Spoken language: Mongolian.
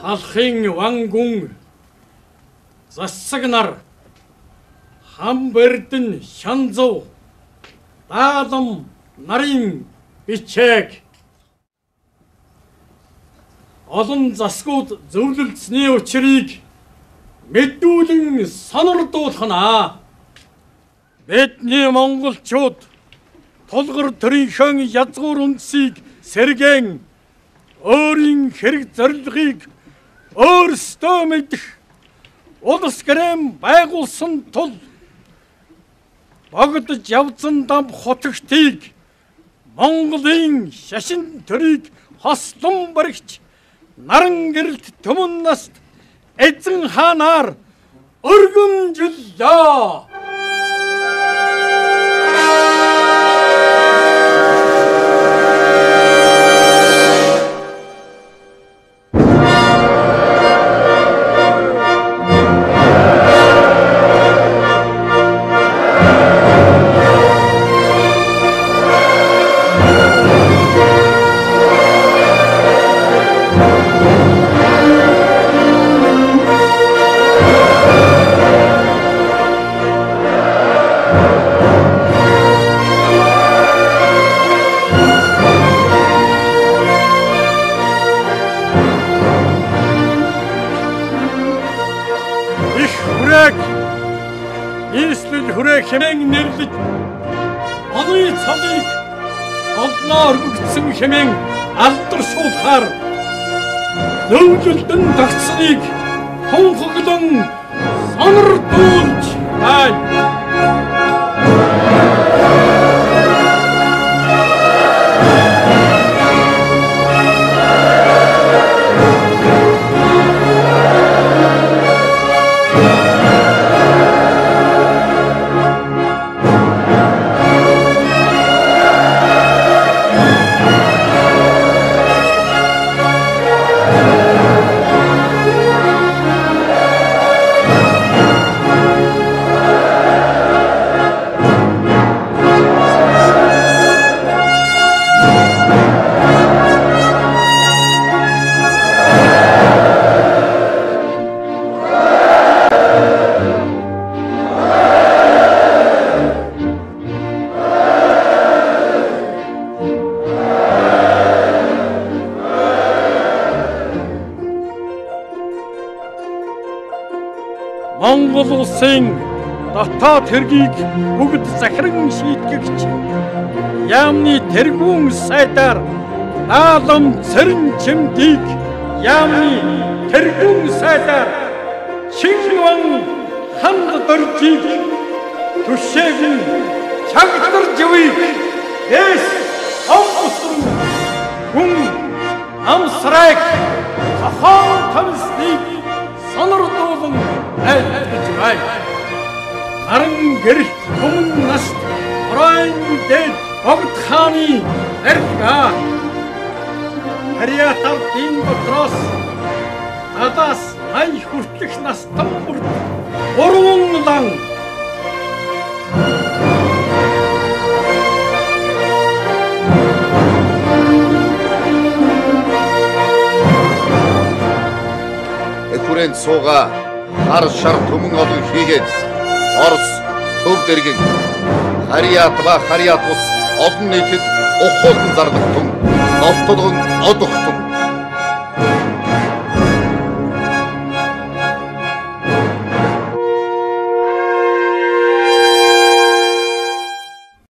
халахын вангун засаг нар хам бэрдэн шанзуу даалам нарын бичээг олон засгууд зөвлөлдсөний учрыг мэдүүлэн сонирдуулхнаа. Бидний монголчууд тулгар төрийнхөн язгуур үндсийг сэргэн өөрийн хэрэг зорилгыг өөрсдөө мэдэх улс гэрээм байгуулсан тул богдож явсан дам хотогтыг Монголын шашин төрийг хослон баригч наран гэрэлт төмөн наст эзэн хаанаар өргөмжлөө их хүрээг нийслэл хүрээ хэмээн нэрлэж. Оны цалыг олноо өргөгдсөн хэмээн алдаршуулахаар зөвлөлдөн тогтсныг тунхаглан Монгол улсын дотоод хэргийг бүгд захиран шийтгэгч яамны тэргүүн сайдаар наалам цэрэн чимдийг яамны тэргүүн сайдаар шингван ханд дөржийг түшээгэн чагдарж явыг эс хомсон гүн амсрайг хахан тамсныг сонирдуулан айлтгаж бай. Харан гэрэлт түмэн наст оройн дэд богд хааны эрга. Харьяатар дин дотроос надаас ай хүртэх настан бүрт гурван лан хүрээнд сууга хар шар төмөн олон хийгээд Орос төв дэргэн Хариат ба Хариат ус олон нийтэд ухуулан зарлах түн, новтолгон од ухтун